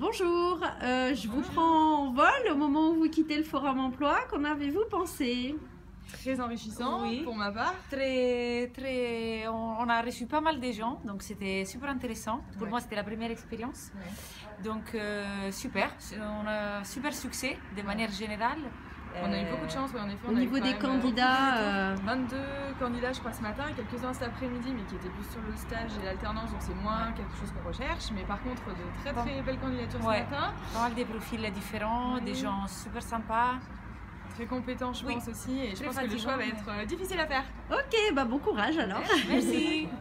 Bonjour, euh, je vous prends en vol au moment où vous quittez le Forum Emploi. Qu'en avez-vous pensé? Très enrichissant Oui. pour ma part. Très, très, on, a reçu pas mal de gens, donc c'était super intéressant. Pour Ouais. moi, c'était la première expérience. Ouais. Donc, euh, super. On a super succès de manière générale. On a eu Euh, beaucoup de chance, ouais, en effet. Au niveau des euh, candidats, euh, 22 candidats, je crois, ce matin, quelques-uns cet après-midi, mais qui étaient plus sur le stage et l'alternance, donc c'est moins quelque chose qu'on recherche. Mais par contre, de très très belles candidatures Ouais. ce matin. Pas mal de profils différents, Oui. des gens super sympas. Très compétents, je Oui. pense aussi. Et je pense que le choix va être euh, difficile à faire. ok, bah bon courage alors. Merci.